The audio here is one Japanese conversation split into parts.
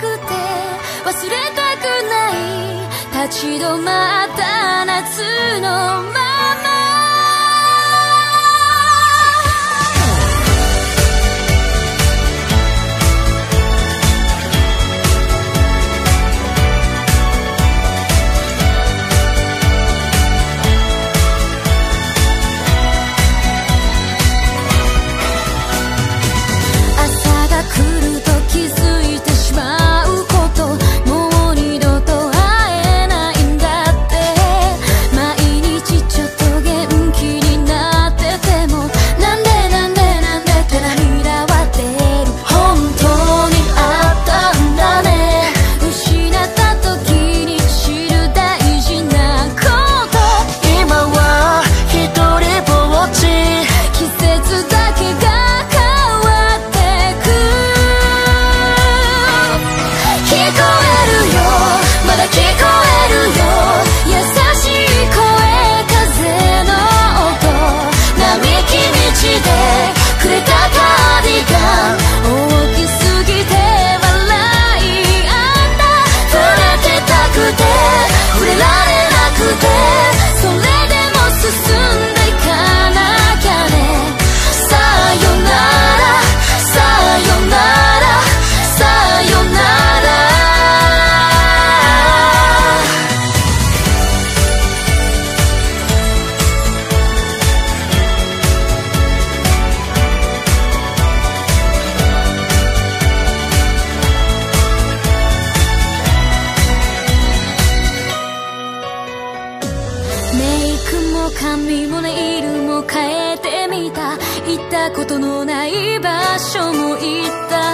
くて忘れたくない。立ち止まった夏の前。も髪もネイルも変えてみた。行ったことのない場所も行った。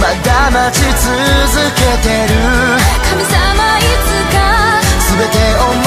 まだ待ち続けてる。神様いつか全てを